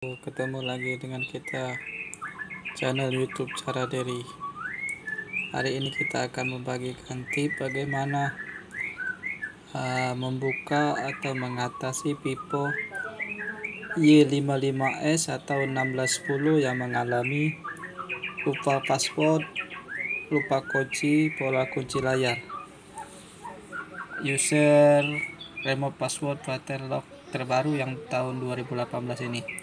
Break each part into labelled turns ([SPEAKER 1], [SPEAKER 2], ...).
[SPEAKER 1] ketemu lagi dengan kita channel YouTube Cara Deri. Hari ini kita akan membagikan tip bagaimana uh, membuka atau mengatasi Pipo Y55S atau 1610 yang mengalami lupa password, lupa kunci, pola kunci layar. User remote password Waterlock terbaru yang tahun 2018 ini.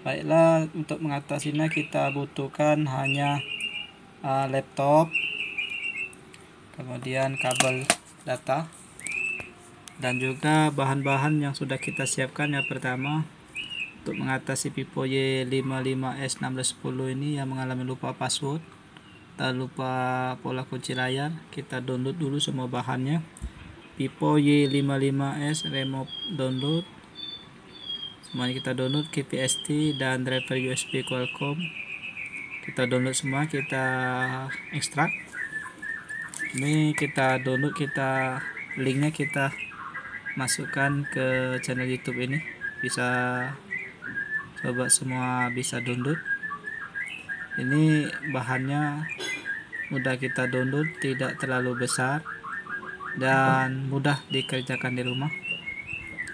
[SPEAKER 1] Baiklah, untuk mengatasinya kita butuhkan hanya uh, laptop, kemudian kabel data, dan juga bahan-bahan yang sudah kita siapkan. Yang pertama, untuk mengatasi Pipo Y55S1610 ini yang mengalami lupa password dan lupa pola kunci layar, kita download dulu semua bahannya. Pipo Y55S remote download semuanya kita download KPST dan driver USB Qualcomm. Kita download semua kita ekstrak. Ini kita download kita linknya kita masukkan ke channel YouTube ini. Bisa coba semua bisa download. Ini bahannya mudah kita download tidak terlalu besar dan mudah dikerjakan di rumah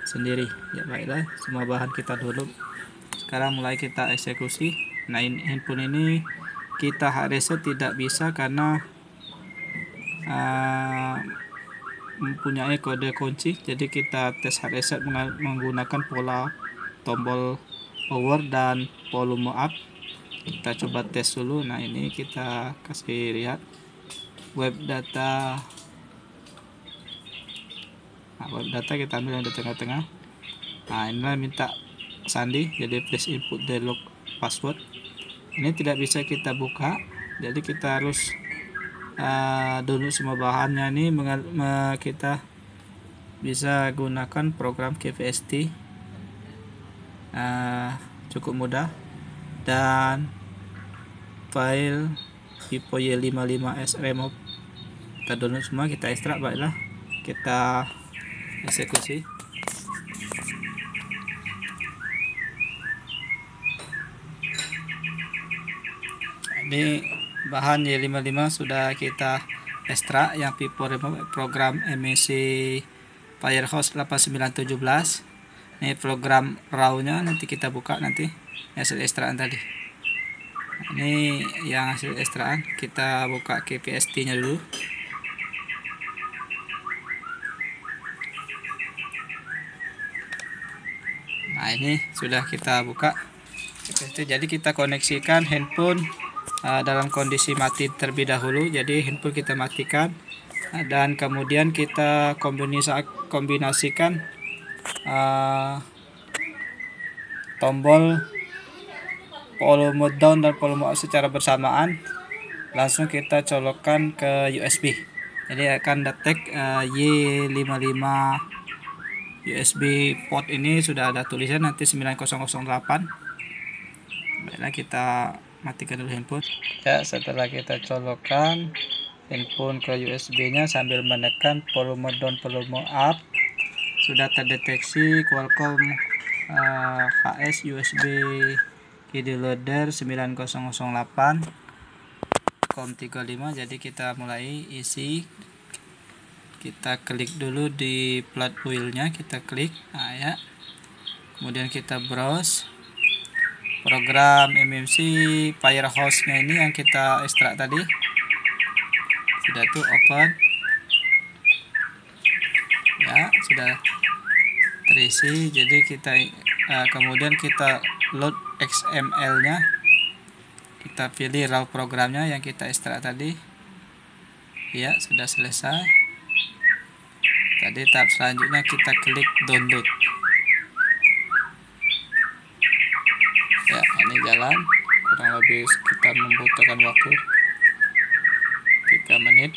[SPEAKER 1] sendiri. Ya baiklah semua bahan kita dulu sekarang mulai kita eksekusi. Nah ini handphone ini kita hard reset tidak bisa karena uh, mempunyai kode kunci. Jadi kita tes hard reset menggunakan pola tombol power dan volume up. Kita coba tes dulu. Nah ini kita kasih lihat web data nah, data kita ambil yang di tengah-tengah nah inilah minta sandi jadi please input the log password. Ini tidak bisa kita buka jadi kita harus uh, download semua bahannya. Ini kita bisa gunakan program KVST uh, cukup mudah. Dan file Pipo Y55S remove kita download semua kita ekstrak baiklah. Kita eksekusi ini bahan Y55 sudah kita ekstrak yang pipo program MSC Firehouse 8917 ini program raw nya nanti kita buka nanti hasil ekstrakan tadi. Ini yang hasil ekstrakan kita buka KPST nya dulu nah ini sudah kita buka. Jadi kita koneksikan handphone uh, dalam kondisi mati terlebih dahulu. Jadi handphone kita matikan uh, dan kemudian kita kombinasi kombinasikan uh, tombol volume down dan volume up secara bersamaan. Langsung kita colokkan ke USB jadi akan detek uh, Y55 USB port ini sudah ada tulisan nanti 9008 baiklah kita matikan dulu handphone. Ya setelah kita colokkan handphone ke USB nya sambil menekan volume down volume up sudah terdeteksi Qualcomm uh, HS USB key loader 9008 COM35 jadi kita mulai isi kita klik dulu di plat wheelnya kita klik. Nah ya. Kemudian kita browse. Program MMC Firehouse nya ini yang kita ekstrak tadi. Sudah tuh open. Ya sudah terisi. Jadi kita uh, kemudian kita load XML nya kita pilih raw programnya yang kita ekstrak tadi. Ya sudah selesai jadi tahap selanjutnya kita klik download. Ya ini jalan. Kurang lebih sekitar membutuhkan waktu 3 menit.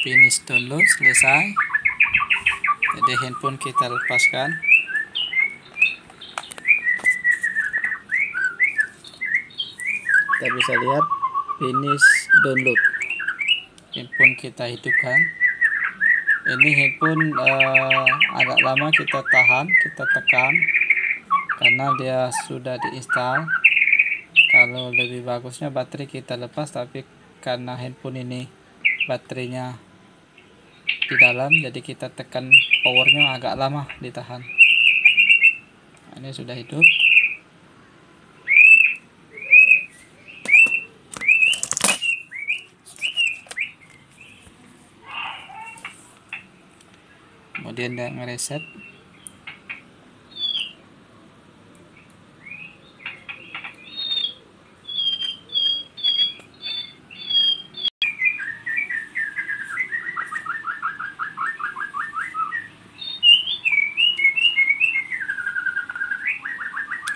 [SPEAKER 1] Finish download selesai. Jadi handphone kita lepaskan kita bisa lihat finish download. Handphone kita hidupkan. Ini handphone uh, agak lama kita tahan kita tekan. Karena dia sudah diinstal kalau lebih bagusnya baterai kita lepas tapi karena handphone ini baterainya di dalam jadi kita tekan powernya agak lama ditahan. Ini sudah hidup kemudian dia ngereset.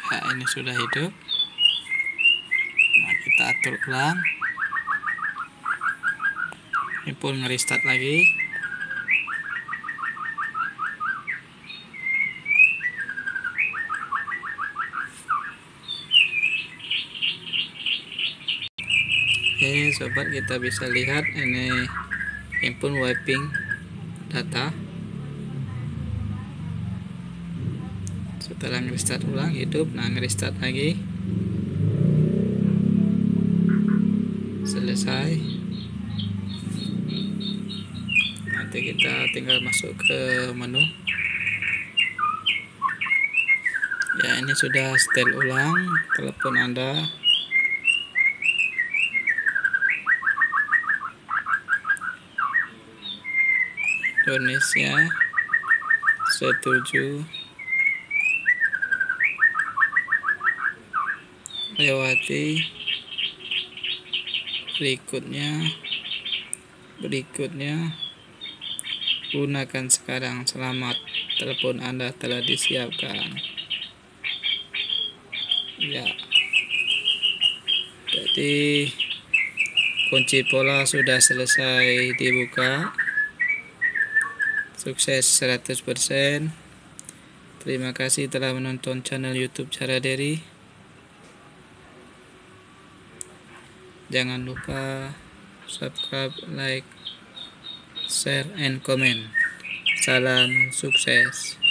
[SPEAKER 1] Nah, ini sudah hidup. Nah kita atur ulang. Ini pun ngerestart lagi Oke sobat kita bisa lihat ini handphone wiping data. Setelah ngerestart ulang hidup. Nah ngerestart lagi. Selesai. Nanti kita tinggal masuk ke menu. Ya ini sudah setel ulang telepon anda Indonesia. Setuju. Lewati. Berikutnya. Berikutnya. Gunakan sekarang. Selamat. Telepon anda telah disiapkan. Ya. Jadi kunci pola sudah selesai dibuka Sukses 100%. Terima kasih telah menonton channel YouTube Cara Deri. Jangan lupa subscribe, like, share, and comment. Salam sukses.